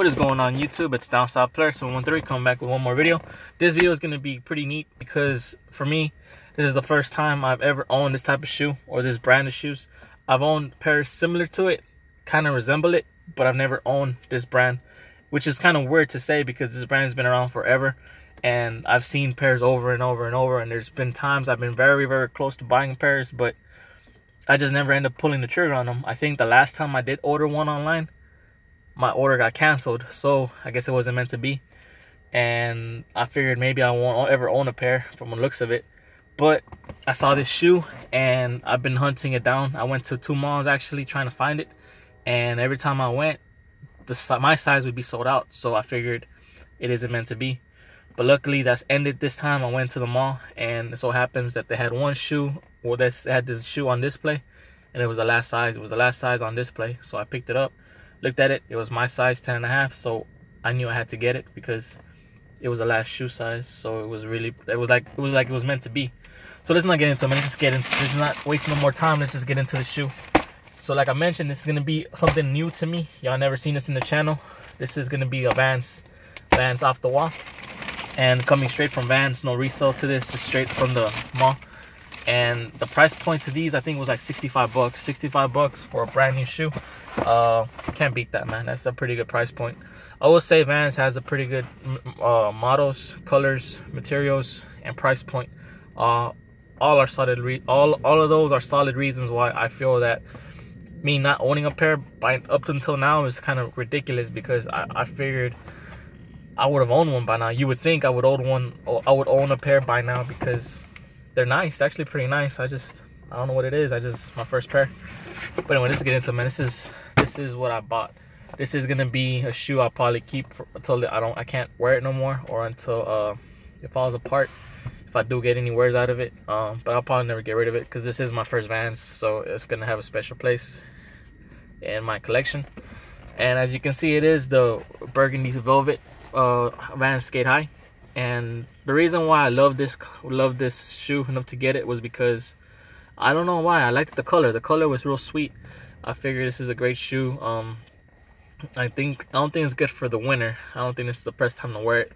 What is going on YouTube? It's Down South Player 713 coming back with one more video. This video is going to be pretty neat because for me, this is the first time I've ever owned this type of shoe or this brand of shoes. I've owned pairs similar to it, kind of resemble it, but I've never owned this brand, which is kind of weird to say because this brand has been around forever and I've seen pairs over and over and over and there's been times I've been very, very close to buying pairs, but I just never end up pulling the trigger on them. I think the last time I did order one online, my order got canceled. So I guess it wasn't meant to be. And I figured maybe I won't ever own a pair from the looks of it. But I saw this shoe and I've been hunting it down. I went to two malls actually trying to find it. And every time I went, the my size would be sold out. So I figured it isn't meant to be. But luckily that's ended this time. I went to the mall and it so happens that they had one shoe. Well, they had this shoe on display and it was the last size. It was the last size on display. So I picked it up looked at it it was my size 10 and a half so i knew i had to get it because it was the last shoe size so it was really it was like it was like it was meant to be. So let's not get into it let's just get into let's not waste no more time. Let's just get into the shoe. So like i mentioned this is gonna be something new to me. Y'all never seen this in the channel. This is gonna be a vans vans off the wall and coming straight from vans no resale to this just straight from the mall and the price point to these i think was like 65 bucks 65 bucks for a brand new shoe. Uh can't beat that man. That's a pretty good price point. I will say vans has a pretty good uh models colors materials and price point. Uh all are solid re all all of those are solid reasons why i feel that me not owning a pair by up until now is kind of ridiculous because i, I figured i would have owned one by now. You would think i would own one i would own a pair by now because they're nice actually pretty nice. I just i don't know what it is i just my first pair. But anyway let's get into it man. This is this is what i bought. This is gonna be a shoe i'll probably keep for, until i don't i can't wear it no more or until uh it falls apart if i do get any wears out of it. Um but i'll probably never get rid of it because this is my first vans so it's gonna have a special place in my collection. And as you can see it is the burgundy velvet uh vans Sk8-Hi and the reason why I love this love this shoe enough to get it was because I don't know why I liked the color. The color was real sweet. I figured this is a great shoe. Um I think I don't think it's good for the winter. I don't think this is the best time to wear it.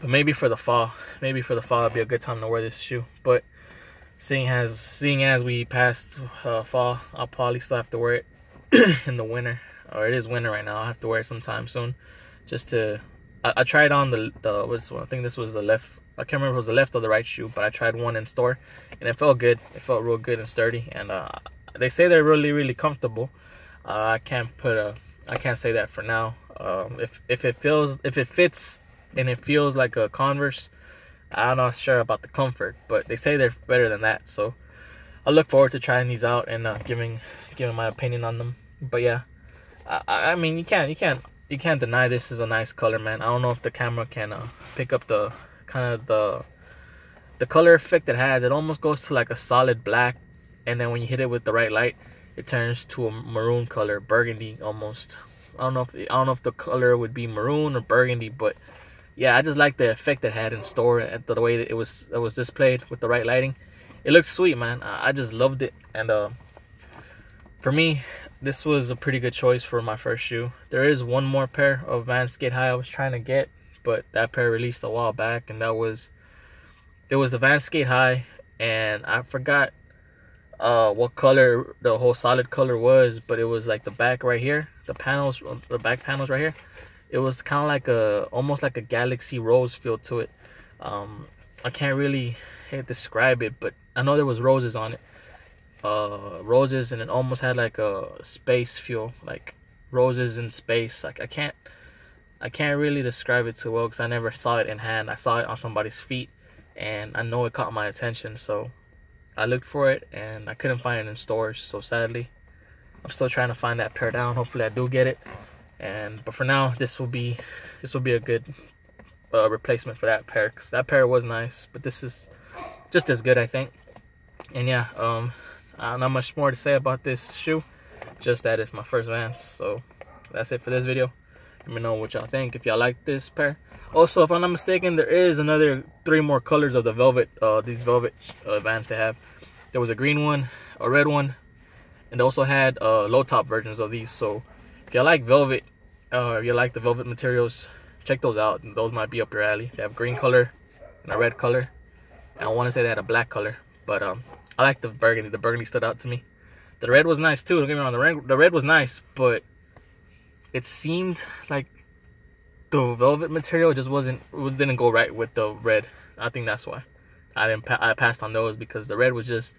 But maybe for the fall maybe for the fall it'd be a good time to wear this shoe. But seeing as seeing as we passed uh, fall I'll probably still have to wear it in the winter. Or it is winter right now I'll have to wear it sometime soon just to I, I tried on the the was I think this was the left I can't remember if it was the left or the right shoe, but I tried one in store and it felt good. It felt real good and sturdy, and uh, they say they're really really comfortable. Uh, I can't put a I can't say that for now. Um, if if it feels if it fits and it feels like a Converse, I'm not sure about the comfort, but they say they're better than that. So I look forward to trying these out and uh, giving giving my opinion on them. But yeah, I, I mean you can't you can't you can't deny this is a nice color, man. I don't know if the camera can uh, pick up the kind of the the color effect it has. It almost goes to like a solid black, and then when you hit it with the right light, it turns to a maroon color, burgundy almost. I don't know if I don't know if the color would be maroon or burgundy, but yeah, I just like the effect it had in store and the way that it was it was displayed with the right lighting. It looks sweet, man. I, I just loved it, and uh, for me, this was a pretty good choice for my first shoe. There is one more pair of Vans Sk8-Hi I was trying to get, but that pair released a while back, and that was it was a Vans Sk8-Hi, and I forgot uh, what color the whole solid color was, but it was like the back right here, the panels, the back panels right here. It was kind of like a almost like a galaxy rose feel to it. Um, I can't really describe it, but I know there was roses on it uh, roses and it almost had like a space feel like roses in space. Like I can't I can't really describe it too well because I never saw it in hand. I saw it on somebody's feet and I know it caught my attention so I looked for it and I couldn't find it in stores so sadly I'm still trying to find that pair down. Hopefully I do get it. And but for now this will be this will be a good uh, replacement for that pair because that pair was nice but this is just as good I think. And yeah um uh, not much more to say about this shoe. Just that it's my first Vans. So that's it for this video. Let me know what y'all think if y'all like this pair. Also, if I'm not mistaken, there is another three more colors of the velvet, uh, these velvet uh, Vans they have. There was a green one, a red one, and they also had uh, low top versions of these. So if y'all like velvet uh, if you like the velvet materials, check those out. Those might be up your alley. They have green color and a red color. And I want to say they had a black color, but um, I like the burgundy. The burgundy stood out to me. The red was nice too. Don't get me wrong. The red, the red was nice, but it seemed like the velvet material just wasn't didn't go right with the red. I think that's why I didn't I passed on those because the red was just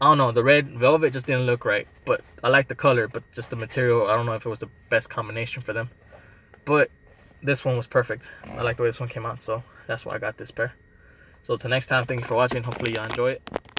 I don't know the red velvet just didn't look right. But I like the color, but just the material I don't know if it was the best combination for them. But this one was perfect. I like the way this one came out, so that's why I got this pair. So till next time, thank you for watching. Hopefully y'all enjoy it.